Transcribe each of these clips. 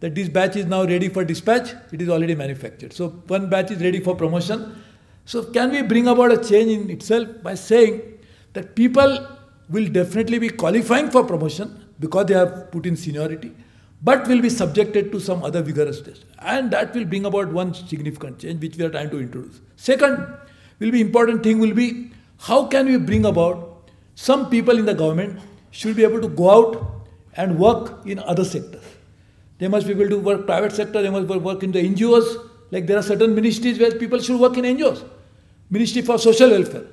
that this batch is now ready for dispatch, it is already manufactured. So one batch is ready for promotion. So can we bring about a change in itself by saying that people will definitely be qualifying for promotion because they have put in seniority, but will be subjected to some other vigorous test. And that will bring about one significant change which we are trying to introduce. Second, will be important thing will be how can we bring about some people in the government should be able to go out and work in other sectors. They must be able to work private sector, they must work in the NGOs. Like there are certain ministries where people should work in NGOs. Ministry for Social Welfare.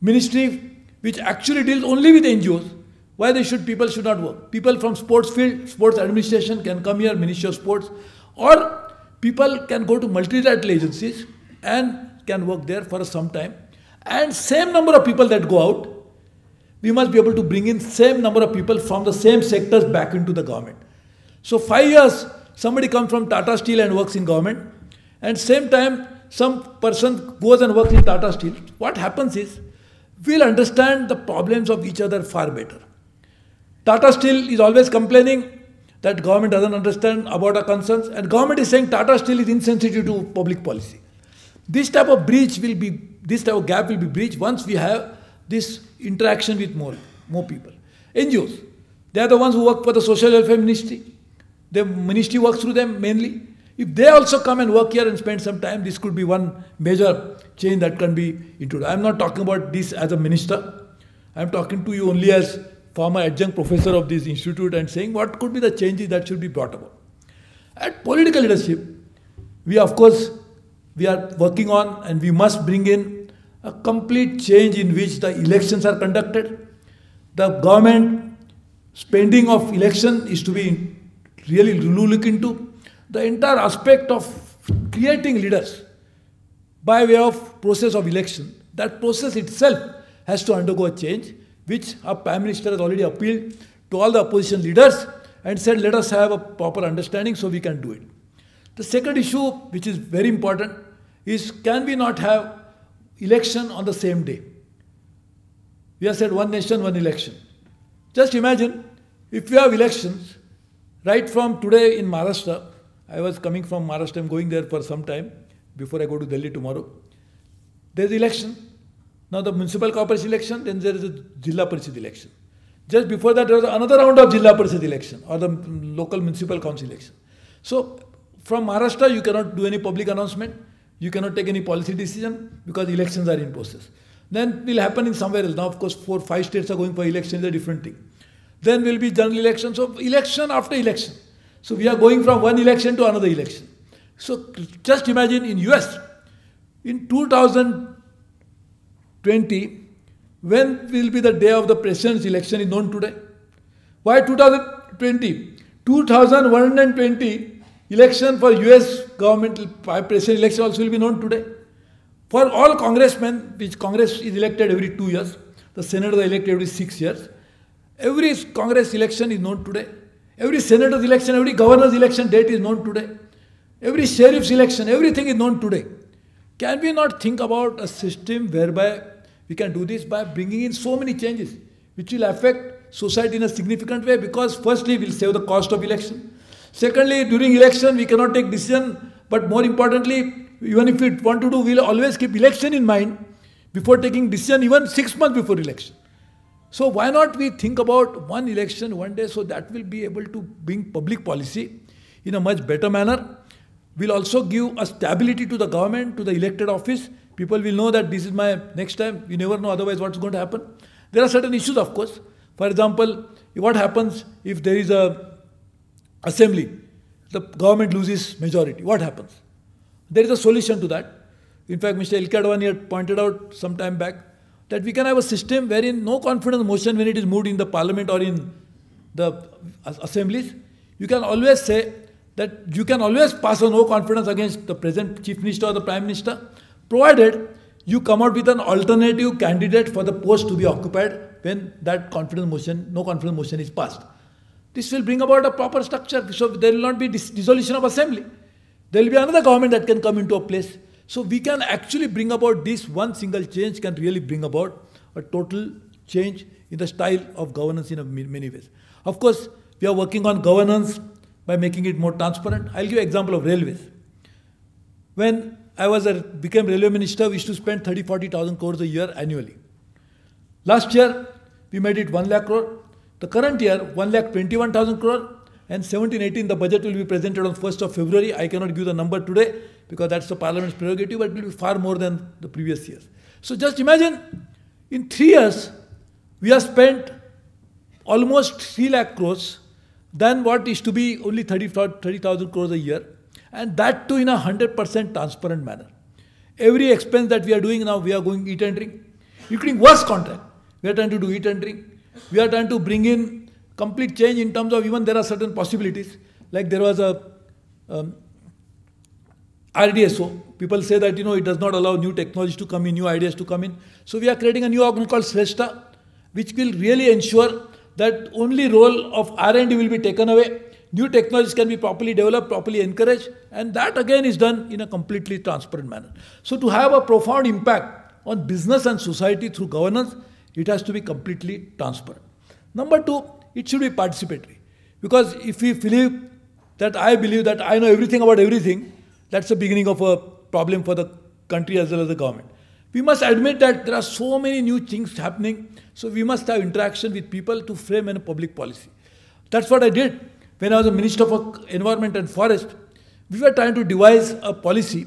Ministry which actually deals only with NGOs. Why they should people should not work? People from sports field, sports administration can come here, Ministry of Sports, or people can go to multilateral agencies and can work there for some time. And same number of people that go out, we must be able to bring in same number of people from the same sectors back into the government. So five years, somebody comes from Tata Steel and works in government, and same time some person goes and works in Tata Steel. What happens is, we'll understand the problems of each other far better. Tata Steel is always complaining that government doesn't understand about our concerns, and government is saying Tata Steel is insensitive to public policy. This type of breach will be, this type of gap will be breached once we have this interaction with more, more people. NGOs, they are the ones who work for the Social Welfare Ministry. The ministry works through them mainly. If they also come and work here and spend some time, this could be one major change that can be introduced. I'm not talking about this as a minister. I'm talking to you only as former adjunct professor of this institute and saying what could be the changes that should be brought about. At political leadership, we of course we are working on and we must bring in a complete change in which the elections are conducted. The government spending of election is to be really look into the entire aspect of creating leaders by way of process of election. That process itself has to undergo a change, which our Prime Minister has already appealed to all the opposition leaders and said, let us have a proper understanding so we can do it. The second issue, which is very important, is can we not have election on the same day? We have said one nation, one election. Just imagine if we have elections Right from today in Maharashtra, I was coming from Maharashtra, I'm going there for some time before I go to Delhi tomorrow. There's election. Now the municipal corporation election, then there is a Jilla Parishad election. Just before that, there was another round of Jilla Parishad election or the local municipal council election. So from Maharashtra, you cannot do any public announcement. You cannot take any policy decision because elections are in process. Then will happen in somewhere else. Now, of course, four, five states are going for election, is a different thing. Then will be general election. So election after election. So we are going from one election to another election. So just imagine in US, in 2020, when will be the day of the president's election is known today? Why 2020? 2120 election for US government president election also will be known today. For all congressmen, which Congress is elected every two years, the Senate is elected every six years. Every Congress election is known today. Every senator's election, every governor's election date is known today. Every sheriff's election, everything is known today. Can we not think about a system whereby we can do this by bringing in so many changes which will affect society in a significant way because firstly we'll save the cost of election. Secondly, during election we cannot take decision but more importantly, even if we want to do, we'll always keep election in mind before taking decision even six months before election. So why not we think about one election one day so that will be able to bring public policy in a much better manner. Will also give a stability to the government, to the elected office. People will know that this is my next time. You never know otherwise what's going to happen. There are certain issues, of course. For example, what happens if there is a assembly, the government loses majority. What happens? There is a solution to that. In fact, Mr. L.K. Advani had pointed out some time back that we can have a system wherein no confidence motion when it is moved in the parliament or in the assemblies, you can always say that you can always pass a no confidence against the present chief minister or the prime minister, provided you come out with an alternative candidate for the post to be occupied when that confidence motion, no confidence motion is passed. This will bring about a proper structure. So there will not be dis dissolution of assembly. There will be another government that can come into a place. So we can actually bring about this one single change can really bring about a total change in the style of governance in many ways. Of course, we are working on governance by making it more transparent. I'll give example of railways. When I was a, became railway minister, we used to spend 30, 40,000 crores a year annually. Last year, we made it 1 lakh crore. The current year, 1 lakh 21,000 crore and 17, 18, the budget will be presented on 1st of February. I cannot give the number today because that's the parliament's prerogative, but it will be far more than the previous years. So just imagine, in three years, we have spent almost 3 lakh crores than what is to be only 30,000 30, crores a year, and that too in a 100% transparent manner. Every expense that we are doing now, we are going e-tendering, including worse contract. We are trying to do e-tendering. We are trying to bring in complete change in terms of even there are certain possibilities. Like there was a um, RDSO. People say that you know it does not allow new technologies to come in, new ideas to come in. So we are creating a new organ called Shrestha, which will really ensure that only role of R&D will be taken away. New technologies can be properly developed, properly encouraged, and that again is done in a completely transparent manner. So to have a profound impact on business and society through governance, it has to be completely transparent. Number two, it should be participatory. Because if we believe that I believe that I know everything about everything, that's the beginning of a problem for the country as well as the government. We must admit that there are so many new things happening, so we must have interaction with people to frame a public policy. That's what I did when I was a Minister for Environment and Forest. We were trying to devise a policy,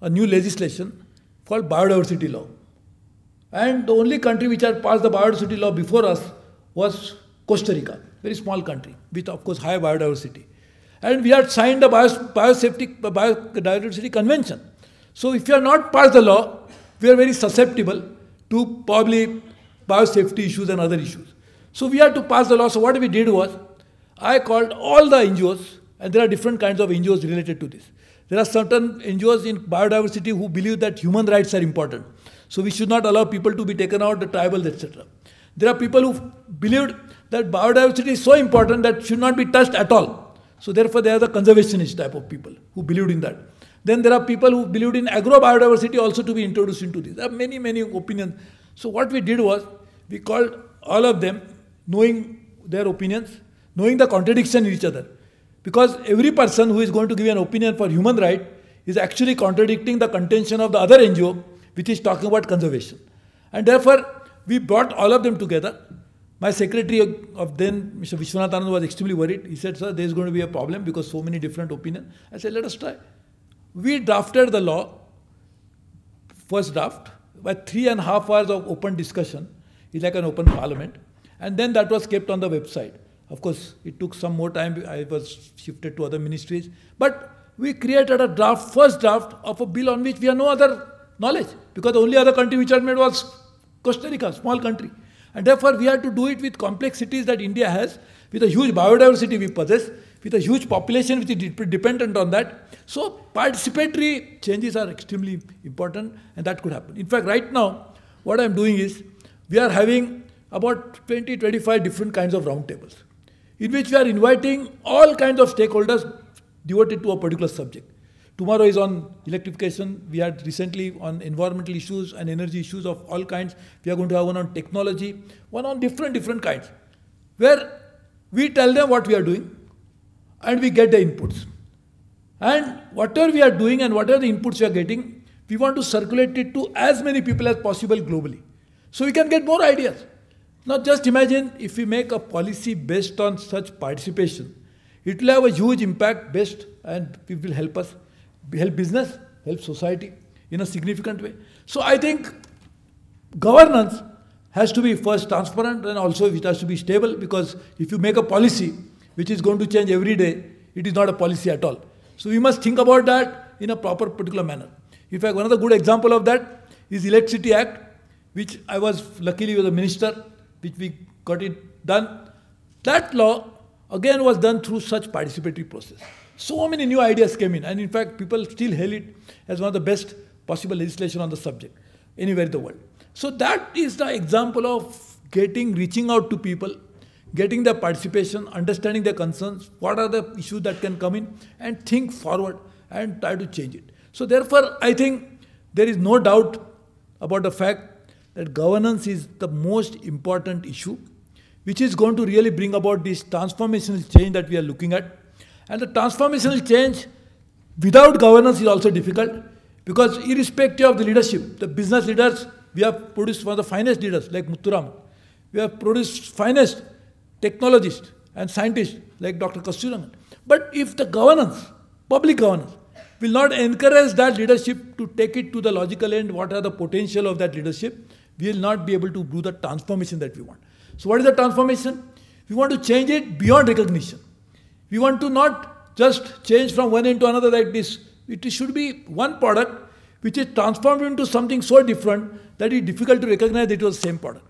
a new legislation called biodiversity law. And the only country which had passed the biodiversity law before us was Costa Rica, very small country with, of course, high biodiversity. And we had signed the biosafety, uh, biodiversity convention. So if you are not passed the law, we are very susceptible to probably biosafety issues and other issues. So we had to pass the law. So what we did was, I called all the NGOs, and there are different kinds of NGOs related to this. There are certain NGOs in biodiversity who believe that human rights are important. So we should not allow people to be taken out, the tribals, etc. There are people who believed that biodiversity is so important that should not be touched at all. So therefore they are the conservationist type of people who believed in that. Then there are people who believed in agro-biodiversity also to be introduced into this. There are many, many opinions. So what we did was, we called all of them, knowing their opinions, knowing the contradiction in each other. Because every person who is going to give an opinion for human right is actually contradicting the contention of the other NGO, which is talking about conservation. And therefore, we brought all of them together. My secretary of then, Mr. Vishwanathan, was extremely worried. He said, Sir, there is going to be a problem because so many different opinions. I said, Let us try. We drafted the law, first draft, by three and a half hours of open discussion. It's like an open parliament. And then that was kept on the website. Of course, it took some more time. I was shifted to other ministries. But we created a draft, first draft of a bill on which we have no other knowledge. Because the only other country which had made was Costa Rica, small country. And therefore, we have to do it with complexities that India has, with a huge biodiversity we possess, with a huge population which is dependent on that. So, participatory changes are extremely important, and that could happen. In fact, right now, what I'm doing is we are having about 20 25 different kinds of roundtables in which we are inviting all kinds of stakeholders devoted to a particular subject. Tomorrow is on electrification. We had recently on environmental issues and energy issues of all kinds. We are going to have one on technology, one on different, different kinds, where we tell them what we are doing and we get the inputs. And whatever we are doing and whatever the inputs we are getting, we want to circulate it to as many people as possible globally. So we can get more ideas. Now just imagine if we make a policy based on such participation, it will have a huge impact based and it will help us help business, help society in a significant way. So I think governance has to be first transparent and also it has to be stable because if you make a policy which is going to change every day, it is not a policy at all. So we must think about that in a proper particular manner. In fact, the good example of that is Electricity Act, which I was luckily was a minister, which we got it done. That law again was done through such participatory process. So many new ideas came in, and in fact, people still hail it as one of the best possible legislation on the subject anywhere in the world. So that is the example of getting, reaching out to people, getting their participation, understanding their concerns, what are the issues that can come in, and think forward and try to change it. So therefore, I think there is no doubt about the fact that governance is the most important issue, which is going to really bring about this transformational change that we are looking at And the transformational change without governance is also difficult because irrespective of the leadership, the business leaders, we have produced one of the finest leaders like Muthuram. We have produced finest technologists and scientists like Dr. Kasturirangan. But if the governance, public governance, will not encourage that leadership to take it to the logical end, what are the potential of that leadership, we will not be able to do the transformation that we want. So what is the transformation? We want to change it beyond recognition. We want to not just change from one end to another like this. It should be one product which is transformed into something so different that it is difficult to recognize it was the same product.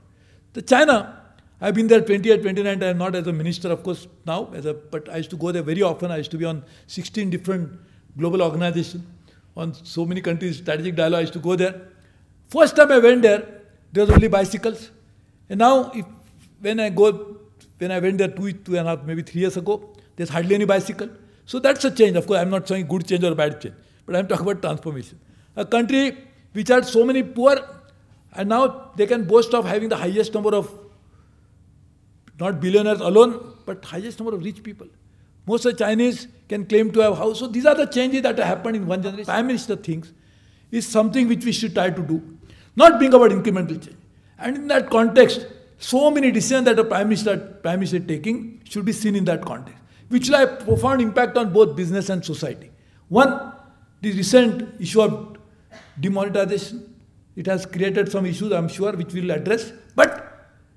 The China, I've been there 28, 29 times, not as a minister, of course, now, as a, but I used to go there very often. I used to be on 16 different global organizations, on so many countries, strategic dialogue. I used to go there. First time I went there, there was only bicycles. And now, if, when I go, when I went there two, two and a half, maybe three years ago, there's hardly any bicycle. So that's a change. Of course, I'm not saying good change or bad change, but I'm talking about transformation. A country which had so many poor, and now they can boast of having the highest number of, not billionaires alone, but highest number of rich people. Most of the Chinese can claim to have house. So these are the changes that have happened in one generation. Prime Minister thinks is something which we should try to do, not being about incremental change. And in that context, so many decisions that a Prime Minister, Prime Minister taking should be seen in that context which will have profound impact on both business and society. One, the recent issue of demonetization. It has created some issues, I'm sure, which we'll address. But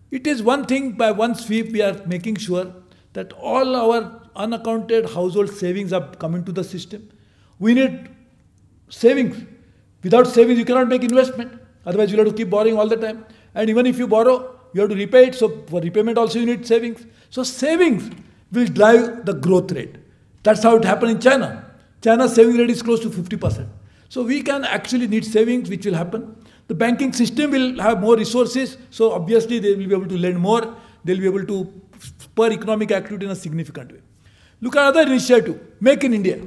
it is one thing by one sweep we are making sure that all our unaccounted household savings are coming to the system. We need savings. Without savings, you cannot make investment. Otherwise, you'll have to keep borrowing all the time. And even if you borrow, you have to repay it. So for repayment also you need savings. So savings will drive the growth rate. That's how it happened in China. China's saving rate is close to 50%. So we can actually need savings, which will happen. The banking system will have more resources, so obviously they will be able to lend more. They'll be able to spur economic activity in a significant way. Look at other initiative, Make in India.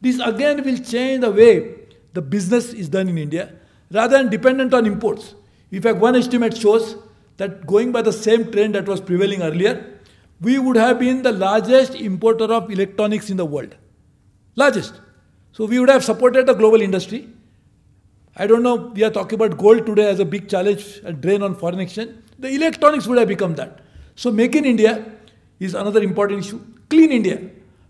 This again will change the way the business is done in India, rather than dependent on imports. In fact, one estimate shows that going by the same trend that was prevailing earlier, we would have been the largest importer of electronics in the world. Largest. So we would have supported the global industry. I don't know, we are talking about gold today as a big challenge, a drain on foreign exchange. The electronics would have become that. So Make in India is another important issue. Clean India,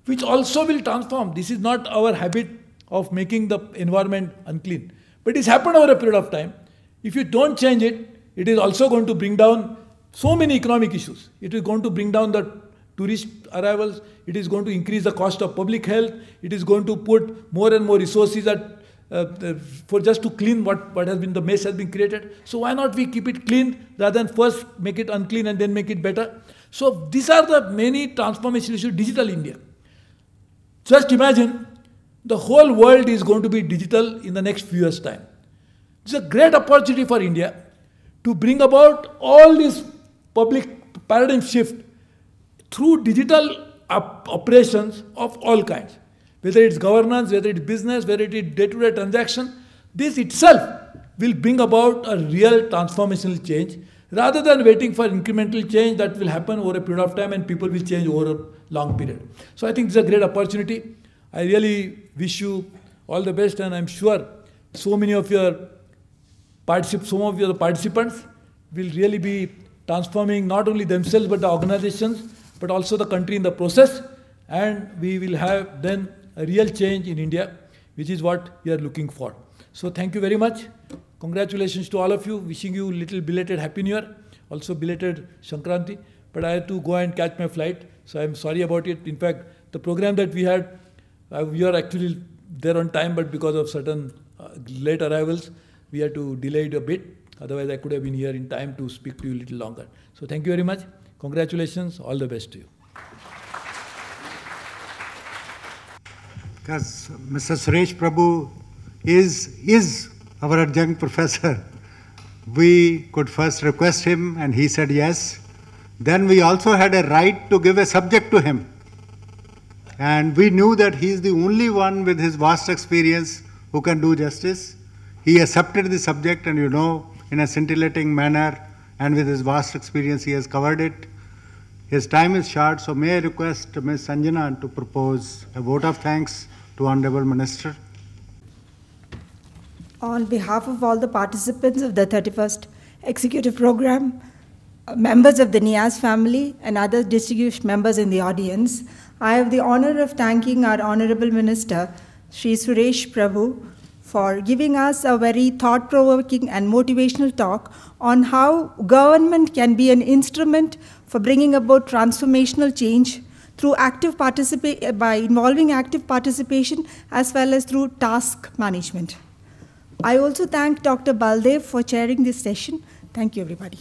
which also will transform. This is not our habit of making the environment unclean. But it's happened over a period of time. If you don't change it, it is also going to bring down so many economic issues. It is going to bring down the tourist arrivals. It is going to increase the cost of public health. It is going to put more and more resources at, uh, for just to clean what, what has been the mess has been created. So why not we keep it clean rather than first make it unclean and then make it better? So these are the many transformation issues. Digital India. Just imagine the whole world is going to be digital in the next few years' time. It's a great opportunity for India to bring about all these public paradigm shift through digital op operations of all kinds, whether it's governance, whether it's business, whether it is day-to-day -day transaction, this itself will bring about a real transformational change rather than waiting for incremental change that will happen over a period of time and people will change over a long period. So I think it's a great opportunity. I really wish you all the best and I'm sure so many of your particip some of your participants will really be transforming not only themselves but the organizations, but also the country in the process. And we will have then a real change in India, which is what we are looking for. So thank you very much. Congratulations to all of you. Wishing you little belated Happy New Year. Also belated Sankranti. But I had to go and catch my flight. So I'm sorry about it. In fact, the program that we had, uh, we are actually there on time, but because of certain uh, late arrivals, we had to delay it a bit. Otherwise, I could have been here in time to speak to you a little longer. So thank you very much. Congratulations. All the best to you. Because Mr. Suresh Prabhu is, is our adjunct professor. We could first request him and he said yes. Then we also had a right to give a subject to him. And we knew that he is the only one with his vast experience who can do justice. He accepted the subject, and you know, in a scintillating manner and with his vast experience he has covered it. His time is short, so may I request Ms. Sanjana to propose a vote of thanks to Honorable Minister. On behalf of all the participants of the 31st Executive Program, uh, members of the NIAS family, and other distinguished members in the audience, I have the honor of thanking our Honorable Minister, Sri Suresh Prabhu, for giving us a very thought provoking and motivational talk on how government can be an instrument for bringing about transformational change through active participation by involving active participation as well as through task management. I also thank Dr. Baldev for chairing this session. Thank you, everybody.